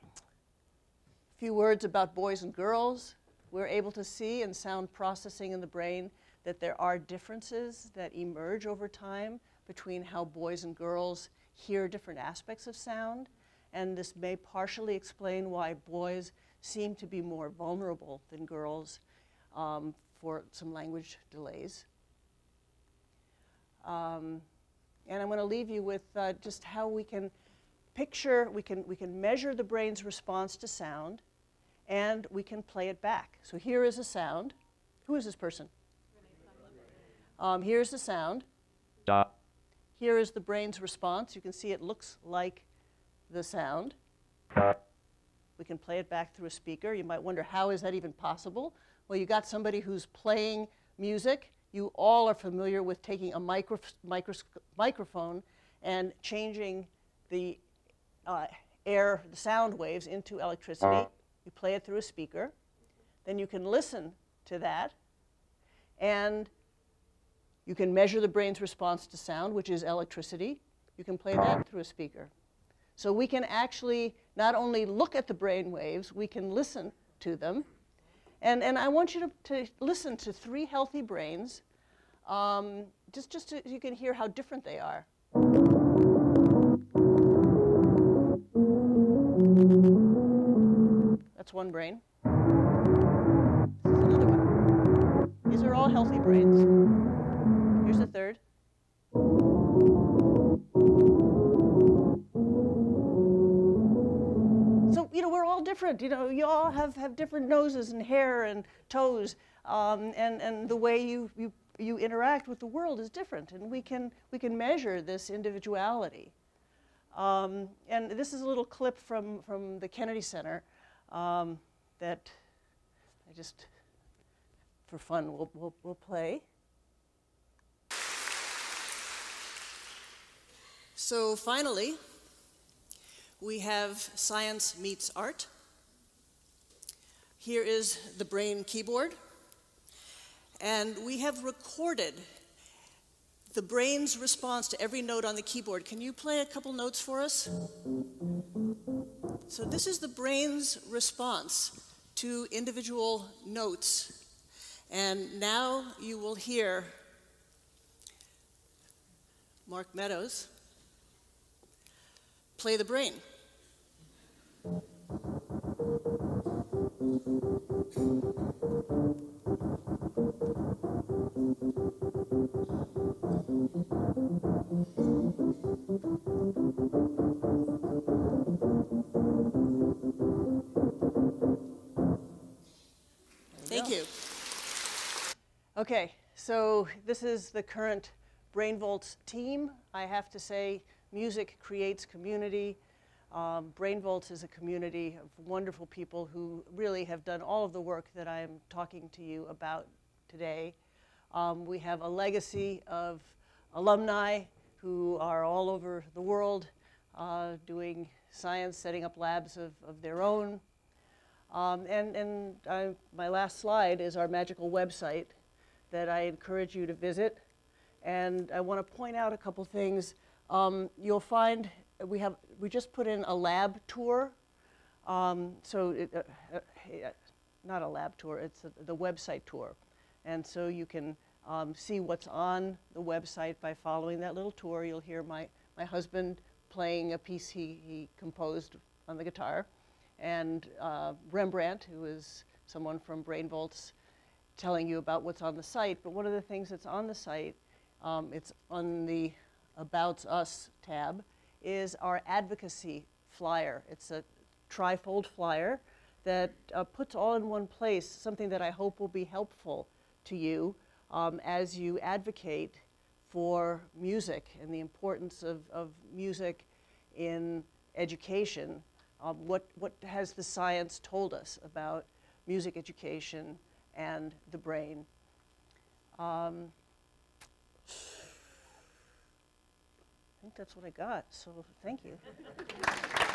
a few words about boys and girls. We're able to see in sound processing in the brain that there are differences that emerge over time between how boys and girls hear different aspects of sound. And this may partially explain why boys seem to be more vulnerable than girls um, for some language delays. Um, and I'm going to leave you with uh, just how we can picture, we can, we can measure the brain's response to sound, and we can play it back. So here is a sound. Who is this person? Um, here's the sound. Dot. Here is the brain's response. You can see it looks like the sound. We can play it back through a speaker. You might wonder, how is that even possible? Well, you got somebody who's playing music. You all are familiar with taking a micro, micro, microphone and changing the uh, air, the sound waves into electricity. You play it through a speaker. Then you can listen to that. And you can measure the brain's response to sound, which is electricity. You can play that through a speaker. So we can actually not only look at the brain waves, we can listen to them. And, and I want you to, to listen to three healthy brains, um, just, just so you can hear how different they are. That's one brain. This is another one. These are all healthy brains. Here's the third. So, you know, we're all different. You know, you all have, have different noses and hair and toes, um, and, and the way you, you, you interact with the world is different, and we can, we can measure this individuality. Um, and this is a little clip from, from the Kennedy Center um, that I just, for fun, we'll, we'll, we'll play. So finally, we have science meets art. Here is the brain keyboard. And we have recorded the brain's response to every note on the keyboard. Can you play a couple notes for us? So, this is the brain's response to individual notes. And now you will hear Mark Meadows play the brain. Thank you. Okay, so this is the current BrainVolts team. I have to say, music creates community. Um, BrainVolts is a community of wonderful people who really have done all of the work that I am talking to you about today. Um, we have a legacy of alumni who are all over the world uh, doing science, setting up labs of, of their own. Um, and and I, my last slide is our magical website that I encourage you to visit. And I want to point out a couple things. Um, you'll find we have we just put in a lab tour. Um, so it, uh, uh, not a lab tour, it's a, the website tour. And so you can um, see what's on the website by following that little tour. You'll hear my, my husband playing a piece he, he composed on the guitar and uh, Rembrandt, who is someone from BrainVolts, telling you about what's on the site. But one of the things that's on the site, um, it's on the About Us tab, is our advocacy flyer. It's a trifold flyer that uh, puts all in one place something that I hope will be helpful to you um, as you advocate for music and the importance of, of music in education um, what, what has the science told us about music education and the brain? Um, I think that's what I got, so thank you.